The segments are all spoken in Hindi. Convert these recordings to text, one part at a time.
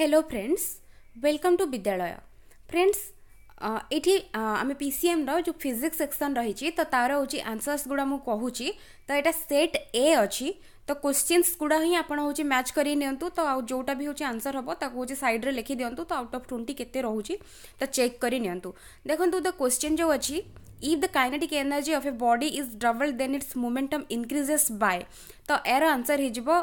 हेलो फ्रेंड्स वेलकम टू विद्यालय फ्रेंड्स ଏଇଠି ଆମେ ପି ସି ଏମ୍ର ଯେଉଁ ଫିଜିକ୍ସ ସେକ୍ସନ୍ ରହିଛି ତ ତା'ର ହେଉଛି ଆନ୍ସର୍ସ ଗୁଡ଼ା ମୁଁ କହୁଛି ତ ଏଇଟା ସେଟ୍ ଏ ଅଛି ତ କୋଶ୍ଚିନ୍ସ ଗୁଡ଼ା ହିଁ ଆପଣ ହେଉଛି ମ୍ୟାଚ୍ କରି ନିଅନ୍ତୁ ତ ଆଉ ଯେଉଁଟା ବି ହେଉଛି ଆନ୍ସର୍ ହେବ ତାକୁ ହେଉଛି ସାଇଡ଼୍ରେ ଲେଖି ଦିଅନ୍ତୁ ତ ଆଉଟ୍ ଅଫ୍ ଟ୍ୱେଣ୍ଟି କେତେ ରହୁଛି ତ ଚେକ୍ କରି ନିଅନ୍ତୁ ଦେଖନ୍ତୁ ଦ କୋଶ୍ଚିନ୍ ଯେଉଁ ଅଛି if the kinetic energy of a body is doubled then its momentum increases by ତ ଏହାର ଆନ୍ସର୍ ହେଇଯିବ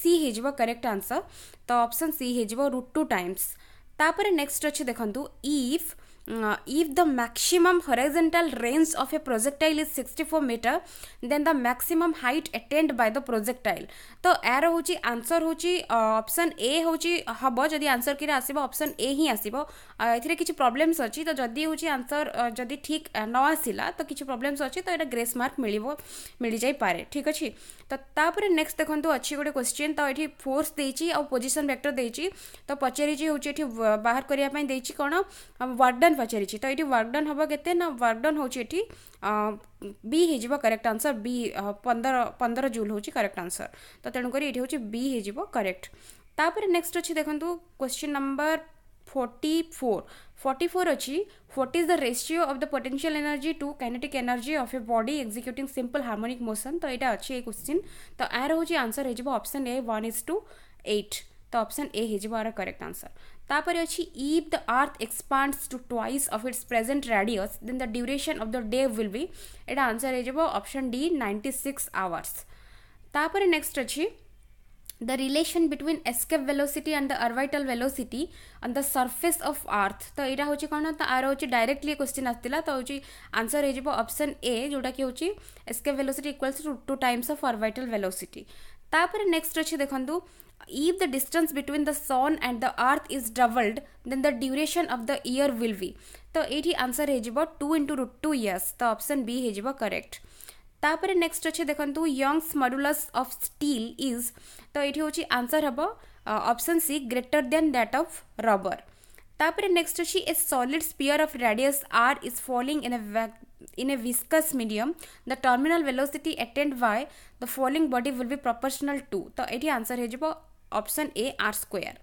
ସି ହେଇଯିବ କରେକ୍ଟ ଆନ୍ସର୍ ତ ଅପସନ୍ ସି ହେଇଯିବ ରୁଟ୍ ଟୁ ଟାଇମ୍ସ ତାପରେ ନେକ୍ସଟ ଅଛି ଦେଖନ୍ତୁ if uh, if the maximum horizontal range of a projectile is 64 meter then the maximum height attained by the projectile तो यार हूँ आंसर हूँ अप्सन ए हूँ हम जदि आंसर कि आसब ऑप्शन ए ही आसब कि प्रोब्लेम्स अच्छी तो जदि हूँ आंसर जदि ठीक uh, न आसला तो किसी प्रोब्लेम्स अच्छी तो ये ग्रेस मार्क मिल मिल जापे ठीक अच्छे तो तापर नेक्स्ट देखो अच्छी गोटे क्वेश्चन तो ये फोर्स देती आउ पोजिशन भेक्टर देती तो पचारि हूँ ये बाहर करने कौन वार्डन क्वेश्चन तो ये वर्क डन हम के ना वर्क डन हूँ ये बी हो करेक्ट आंसर बी पंदर पंदर जूल हूँ करेक्ट आंसर तो तेणुक ये हूँ बी हो करेक्ट तापर नेक्स्ट अच्छे देखो question number forty four forty four अच्छी what is the ratio of the potential energy to kinetic energy of a body executing simple harmonic motion तो यहाँ अच्छे क्वेश्चन तो यार हूँ आंसर हो A one is to eight ତ ଅପସନ୍ ଏ ହେଇଯିବ ଆର କରେକ୍ଟ ଆନ୍ସର ତାପରେ ଅଛି if the earth expands to twice of its present radius then the duration of the day will be ଏଇଟା ଆନ୍ସର ହେଇଯିବ option D ninety six hours ତାପରେ ନେକ୍ସଟ ଅଛି the relation between escape velocity and the orbital velocity on the surface of earth ତ ଏଇଟା ହେଉଛି କ'ଣ ତ ଆର ହେଉଛି ଡାଇରେକ୍ଟଲି କ୍ୱେଶ୍ଚିନ୍ ଆସିଥିଲା ତ ହେଉଛି ଆନ୍ସର ହେଇଯିବ ଅପସନ୍ ଏ ଯେଉଁଟାକି ହେଉଛି escape velocity equals to two times of orbital velocity ତାପରେ ନେକ୍ସଟ ଅଛି ଦେଖନ୍ତୁ if the distance between the sun and the earth is doubled then the duration of the year will be ତ ଏଇଠି ଆନ୍ସର୍ ହେଇଯିବ two into root two years ତ ଅପସନ୍ ବି ହେଇଯିବ କରେକ୍ଟ ତାପରେ ନେକ୍ସଟ ଅଛି ଦେଖନ୍ତୁ Young's modulus of steel is ତ ଏଇଠି ହେଉଛି ଆନ୍ସର୍ ହେବ option C greater than that of rubber ତାପରେ ନେକ୍ସଟ ଅଛି a solid sphere of radius R is falling in a in a viscous medium, the terminal velocity attained by the falling body will be proportional to. तो ये आंसर हो ऑप्शन ए आर स्क्वयर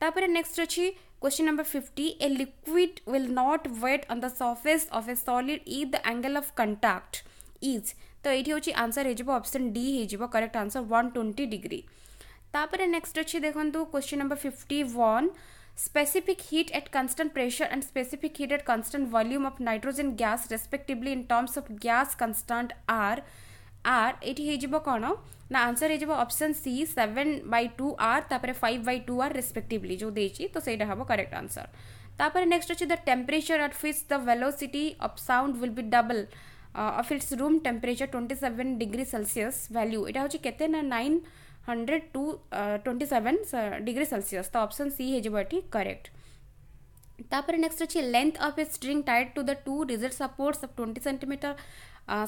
तापर नेक्स्ट अच्छी question number fifty a liquid will not wet on the surface of a solid is the angle of contact is तो ये हूँ आंसर होप्सन डी हो correct answer one twenty degree तापर नेक्स्ट अच्छी देखो question number fifty one specific heat at constant pressure and specific heat at constant volume of nitrogen gas respectively in terms of gas constant r r ଏଠି ହେଇଯିବ କ'ଣ ନା ଆନ୍ସର ହେଇଯିବ option C seven by two R ତାପରେ five by two R respectively ଯେଉଁ ଦେଇଛି ତ ସେଇଟା ହେବ କରେକ୍ଟ ଆନ୍ସର ତାପରେ ନେକ୍ସଟ ଅଛି the temperature at which the velocity of sound will be double of its room temperature twenty seven degree Celsius value ଏଇଟା ହେଉଛି କେତେ ନା nine hundred two twenty seven degree Celsius तो ऑप्शन सी हो करेक्ट तापर नेक्स्ट अच्छे length of a string tied to the two rigid supports of twenty centimetre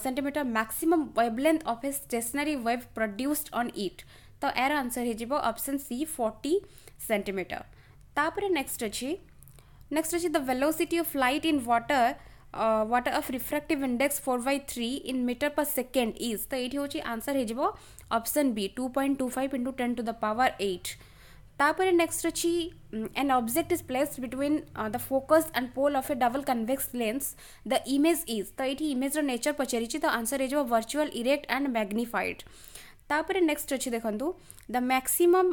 centimetre maximum length of a stationary wave produced on it तो यार आंसर हो ऑप्शन सी फोर्टी सेंटीमीटर तापर नेक्स्ट अच्छी नेक्स्ट अच्छी the velocity of light in water uh, of refractive index 4 by 3 in meter per second is The, ଏଇଠି ହେଉଛି ଆନ୍ସର୍ ହେଇଯିବ option B two point two five into ten to the power eight ତାପରେ ନେକ୍ସଟ ଅଛି an object is placed between uh, the focus and pole of a double convex lens the image is ତ ଏଇଠି ଇମେଜର ନେଚର ପଚାରିଛି ତ ଆନ୍ସର୍ ହେଇଯିବ virtual, erect and magnified. तापर नेक्स्ट अच्छे देखु the maximum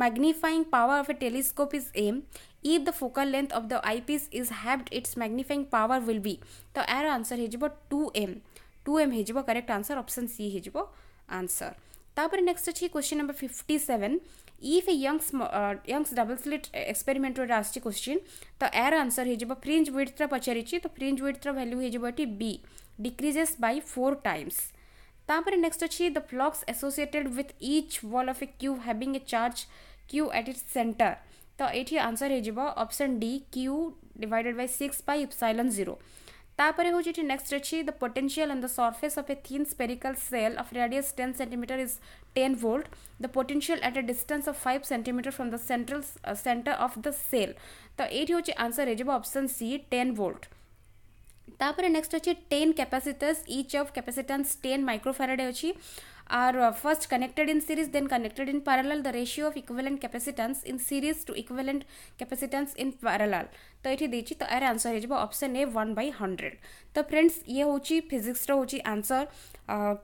magnifying power of a telescope is M if the focal length of the eyepiece is halved its magnifying power will be तो यार आंसर हो टू एम टू एम हो करेक्ट आंसर ऑप्शन सी हो आंसर तापर नेक्स्ट अच्छे question number fifty seven if a Young's Young's double slit experiment रे क्वेश्चन तो यार आंसर हो फ्रिंज विड्थ पचारि तो फ्रिंज विड्थ वैल्यू हो डिक्रीजेस बाय फोर टाइम्स താପରେ നെക്സ്റ്റ് ଅଛି the flux associated with each wall of a cube having a charge Q at it centre ତ ଏଇଠି ଆନ୍ସର୍ ହେଇଯିବ option D Q divided by six by epsilon zero ତାପରେ ହେଉଛି ଏଠି ନେକ୍ସଟ ଅଛି the potential on the surface of a thin spherical shell of radius ten centimetre is ten volt the potential at a distance of five centimetre from the central centre of the shell ତ ଏଇଠି ହେଉଛି ଆନ୍ସର୍ ହେଇଯିବ ଅପସନ୍ ସି ଟେନ୍ ଭୋଲ୍ଟ ତାପରେ ନେକ୍ସଟ ଅଛି ten capacitors each of capacitance ten microfarad ଅଛି are first connected in series then connected in parallel the ratio of equivalent capacitance in series to equivalent capacitance in parallel ତ ଏଠି ଦେଇଛି ତ ଏହାର ଆନ୍ସର ହେଇଯିବ option A one by hundred ତ ଫ୍ରେଣ୍ଡସ୍ ଇଏ ହେଉଛି ଫିଜିକ୍ସର ହେଉଛି ଆନ୍ସର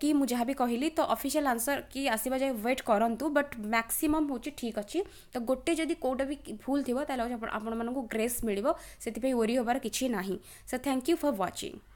କି ମୁଁ ଯାହା ବି କହିଲି ତ ଅଫିସିଆଲ ଆନ୍ସର କି ଆସିବା ଯାଏ ୱେଟ୍ କରନ୍ତୁ ବଟ୍ ମ୍ୟାକ୍ସିମମ୍ ହେଉଛି ଠିକ୍ ଅଛି ତ ଗୋଟେ ଯଦି କେଉଁଟା ବି ଭୁଲ ଥିବ ତାହେଲେ ହେଉଛି ଆପଣମାନଙ୍କୁ ଗ୍ରେସ୍ ମିଳିବ ସେଥିପାଇଁ ଓରି ହେବାର କିଛି ନାହିଁ so thank you for watching